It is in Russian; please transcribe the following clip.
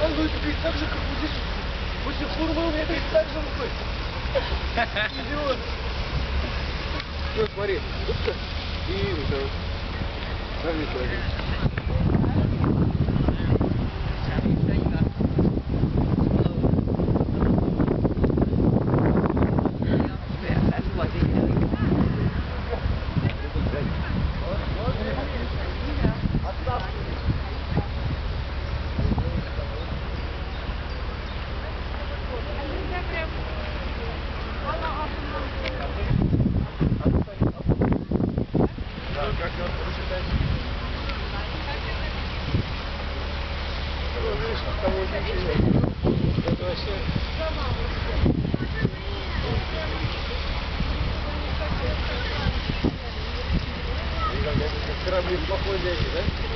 так же, как здесь. После хурмы умеет так же рукой. Идиот. Вот, смотри. И вот так. Правильно Это вообще... Корабли в плохой дяде, да?